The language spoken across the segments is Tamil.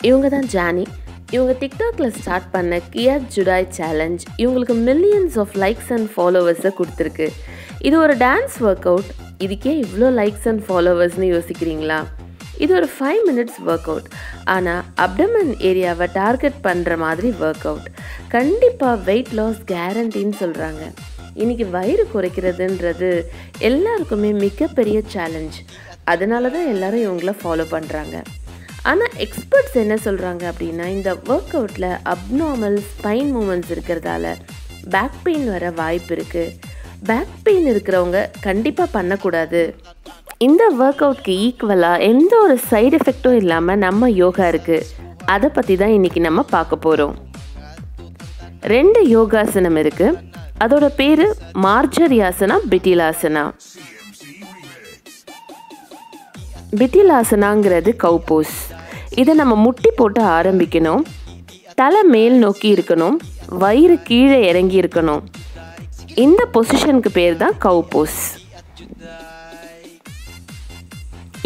இவங்க தான் ஜானி. இவங்க டிக்டாக்ல ஸ்டார்ட் பண்ண கியா ஜுடாய் சேலஞ்ச் இவங்களுக்கு மில்லியன்ஸ் ஆஃப் லைக்ஸ் அண்ட் ஃபாலோவர்ஸை கொடுத்துருக்கு. இது ஒரு டான்ஸ் ஒர்க் அவுட் இதுக்கே இவ்வளோ லைக்ஸ் அண்ட் ஃபாலோவர்ஸ்னு யோசிக்கிறீங்களா? இது ஒரு ஃபைவ் மினிட்ஸ் ஒர்க் அவுட் ஆனால் அப்டமன் ஏரியாவை டார்கெட் பண்ணுற மாதிரி ஒர்க் அவுட் கண்டிப்பாக வெயிட் லாஸ் கேரண்டின்னு சொல்கிறாங்க இன்னைக்கு வயிறு குறைக்கிறதுன்றது எல்லாருக்குமே மிகப்பெரிய சேலஞ்ச் அதனால தான் எல்லாரும் இவங்கள ஃபாலோ பண்ணுறாங்க ஆனால் எக்ஸ்பர்ட்ஸ் என்ன சொல்கிறாங்க அப்படின்னா இந்த ஒர்க் அவுட்டில் அப்நார்மல் ஸ்பைன் மூமெண்ட்ஸ் இருக்கிறதால பேக் பெயின் வர வாய்ப்பு இருக்குது பேக் பெயின் இருக்கிறவங்க கண்டிப்பாக பண்ணக்கூடாது. இந்த ஒர்க் அவுட்க்கு ஈக்குவலாக எந்த ஒரு சைடு எஃபெக்டும் இல்லாமல் நம்ம யோகா இருக்குது அதை பற்றி தான் இன்றைக்கி நம்ம பார்க்க போகிறோம் ரெண்டு யோகாசனம் இருக்குது அதோட பேர் மார்ஜரியாசனா பிட்டிலாசனா? பிட்டிலாசனாங்கிறது கவுபோஸ் இதை நம்ம முட்டி போட்டு ஆரம்பிக்கணும். தலை மேல் நோக்கி இருக்கணும். வயிறு கீழே இறங்கி இருக்கணும். இந்த பொசிஷனுக்கு பேர் தான் கவுபோஸ்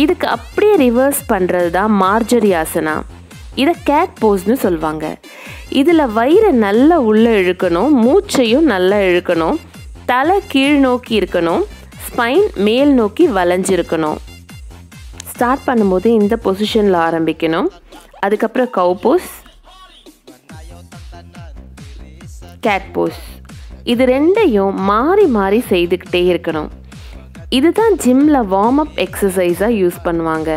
இதுக்கு அப்படியே ரிவர்ஸ் பண்ணுறது தான் மார்ஜரி ஆசனா. இதை கேட் போஸ்னு சொல்லுவாங்க இதில் வயிறை நல்லா உள்ளே இழுக்கணும். மூச்சையும் நல்லா இழுக்கணும். தலை கீழ் நோக்கி இருக்கணும். ஸ்பைன் மேல் நோக்கி வளைஞ்சிருக்கணும். ஸ்டார்ட் பண்ணும்போது இந்த பொசிஷனில் ஆரம்பிக்கணும். அதுக்கப்புறம் கவு போஸ் கேட் போஸ் இது ரெண்டையும் மாறி மாறி செய்துக்கிட்டே இருக்கணும். இதுதான் ஜிம்மில் வார்ம் அப் எக்ஸசைஸாக யூஸ் பண்ணுவாங்க.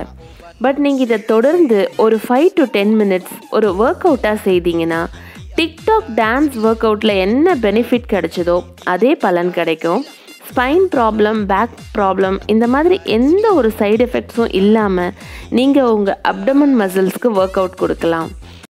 பட் நீங்கள் இதை தொடர்ந்து ஒரு ஃபைவ் டு டென் மினிட்ஸ் ஒரு ஒர்க் அவுட்டாக செய்தீங்கன்னா டிக்டாக் டான்ஸ் ஒர்க் அவுட்டில் என்ன பெனிஃபிட் கிடைச்சதோ அதே பலன் கிடைக்கும். ஸ்பைன் ப்ராப்ளம் பேக் ப்ராப்ளம் இந்த மாதிரி எந்த ஒரு சைடு எஃபெக்ட்ஸும் இல்லாமல் நீங்கள் உங்கள் அப்டமன் மசில்ஸ்க்கு ஒர்க் அவுட் கொடுக்கலாம்.